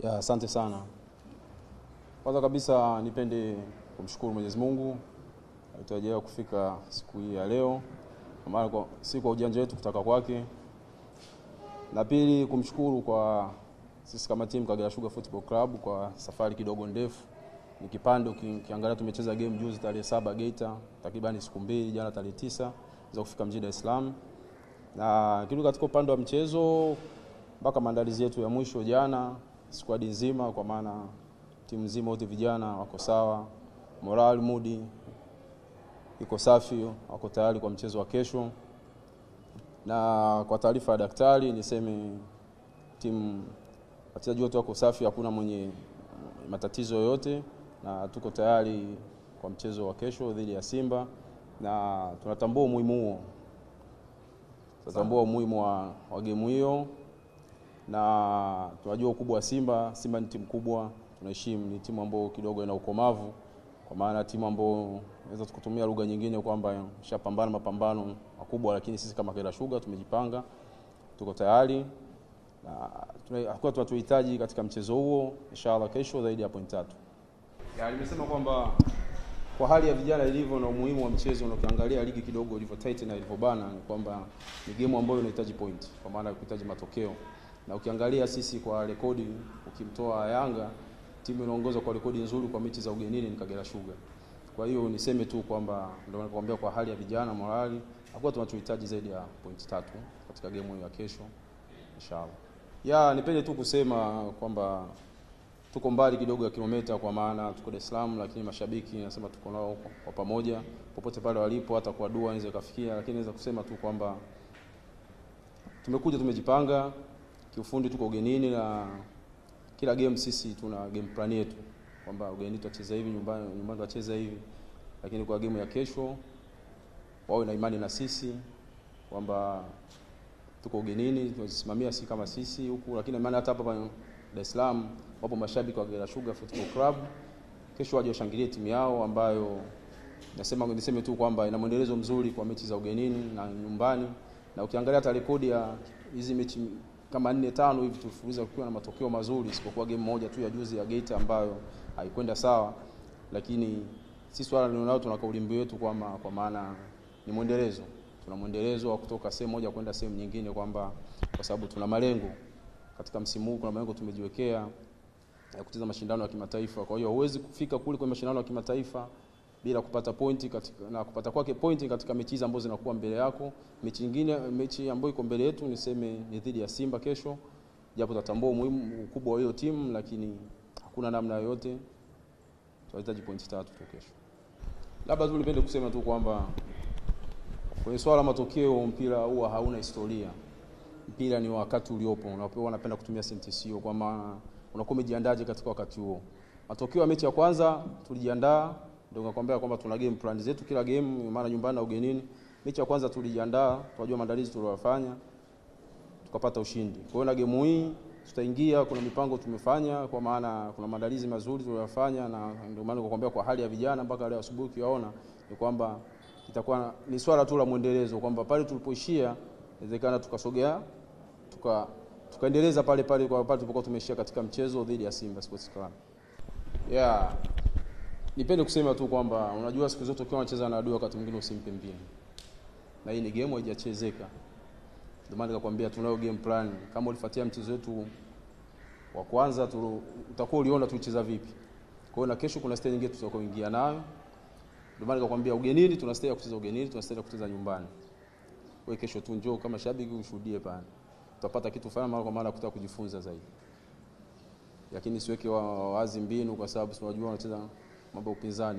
Asante sana. Kwanza kabisa nipende kumshukuru Mwenyezi Mungu alitujalia kufika siku hii ya leo, maana si kwa ujanja wetu, kutaka kwake, na pili kumshukuru kwa sisi kama timu Kagera Sugar Football Club kwa safari kidogo ndefu. Ni kipande ukiangalia, tumecheza game juzi tarehe saba Geita, takriban siku mbili, jana tarehe tisa za kufika mjini Dar es Salaam, na kitu katika upande wa mchezo mpaka maandalizi yetu ya mwisho jana, squad nzima, kwa maana timu nzima wote vijana wako sawa, moral mudi iko safi, wako tayari kwa mchezo wa kesho. Na kwa taarifa ya daktari niseme timu, wachezaji wote wako safi, hakuna mwenye matatizo yoyote, na tuko tayari kwa mchezo wa kesho dhidi ya Simba, na tunatambua umuhimu huo, tunatambua umuhimu wa, wa gemu hiyo na tunajua ukubwa wa Simba. Simba ni timu kubwa, tunaheshimu, ni timu ambayo kidogo ina ukomavu, kwa maana timu ambayo naweza kutumia lugha nyingine kwamba ishapambana mapambano makubwa, lakini sisi kama Kagera Sugar tumejipanga, tuko tayari na tunatuhitaji katika mchezo huo, inshallah kesho zaidi ya point tatu. Ya, nimesema kwamba kwa hali ya vijana ilivyo na umuhimu wa mchezo na ukiangalia ligi kidogo ilivyo tight na ilivyobana, ni kwamba ni game ambayo inahitaji point, kwa maana kuhitaji matokeo. Na ukiangalia sisi kwa rekodi, ukimtoa Yanga, timu inaongoza kwa rekodi nzuri kwa mechi za ugenini ni Kagera Sugar. Kwa hiyo niseme tu kwamba ndio nakwambia, kwa hali ya vijana morali, hakuwa tunachohitaji zaidi ya pointi tatu katika hiyo ya kesho inshallah. Ya, nipende tu kusema kwamba tuko mbali kidogo ya kilomita, kwa maana tuko Dar es Salaam, lakini mashabiki nasema tuko nao kwa pamoja popote pale walipo, hata kwa dua inaweza ikafikia, lakini naweza kusema tu kwamba tumekuja tumejipanga kiufundi, tuko ugenini na kila game sisi tuna game plan yetu kwamba ugenini tutacheza hivi, nyumbani nyumbani tutacheza hivi, lakini kwa game ya kesho wawe na imani na sisi kwamba tuko ugenini tunasimamia si kama sisi huku, lakini maana hata hapa Dar es Salaam wapo mashabiki wa Kagera Sugar Football Club. Kesho waje washangilie timu yao ambayo nasema niseme tu kwamba ina mwendelezo mzuri kwa mechi za ugenini na nyumbani, na ukiangalia hata rekodi ya hizi mechi kama nne tano hivi tulifuruza kukiwa na matokeo mazuri, isipokuwa game moja tu ya juzi ya Geita ambayo haikwenda sawa, lakini si swala nilionalo, tuna kauli mbiu yetu kwamba kwa maana ni mwendelezo, tuna mwendelezo wa kutoka sehemu moja kwenda sehemu nyingine, kwamba kwa sababu tuna malengo. Katika msimu huu, kuna malengo tumejiwekea ya kucheza mashindano ya kimataifa. Kwa hiyo huwezi kufika kule kwenye mashindano ya kimataifa bila kupata pointi katika, na kupata kwake pointi katika mechi hizi ambazo zinakuwa mbele yako. Mechi nyingine, mechi ambayo iko mbele yetu niseme ni dhidi ya Simba kesho, japo tatambua umuhimu ukubwa wa hiyo timu, lakini hakuna namna yoyote, tunahitaji pointi tatu tu kesho. Labda tu nipende kusema tu kwamba kwenye swala la matokeo, mpira huwa hauna historia. Mpira ni wakati uliopo, unapewa, napenda kutumia sentensi hiyo, maana unakuwa umejiandaje katika wakati huo. Matokeo ya mechi ya kwanza tulijiandaa, ndio nikakwambia kwamba tuna game plan zetu kila game, maana nyumbani na ugenini. Mechi ya kwanza tulijiandaa, tunajua maandalizi tuliyofanya, tukapata ushindi. Kwa hiyo na game hii tutaingia, kuna mipango tumefanya, kwa maana kuna maandalizi mazuri tuliyofanya, na ndio maana nikakwambia kwa hali ya vijana mpaka leo asubuhi ukiwaona ni kwamba itakuwa ni swala tu la mwendelezo, kwamba pale tulipoishia inawezekana tukasogea tuka tukaendeleza pale pale kwa pale tulipokuwa tumeishia katika mchezo dhidi ya Simba Sports Club. Yeah. Nipende kusema tu kwamba unajua siku zote ukiwa unacheza na adui wakati mwingine usimpe mbinu. Na hii ni game haijachezeka. Ndio maana nikakwambia tunayo game plan. Kama ulifuatia mchezo wetu wa kwanza tu, utakuwa uliona tulicheza vipi. Kwa hiyo na kesho kuna stage nyingine tutakoingia nayo. Ndio maana nikakwambia ugenini tuna stage ya kucheza ugenini, tuna stage ya kucheza nyumbani. Wewe kesho tu njoo kama shabiki ushuhudie pale. Utapata kitu fulani mara kwa mara kutaka kujifunza zaidi. Lakini siweke wa- wazi mbinu kwa sababu si unajua wanacheza uma boa pisada.